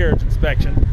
carriage inspection.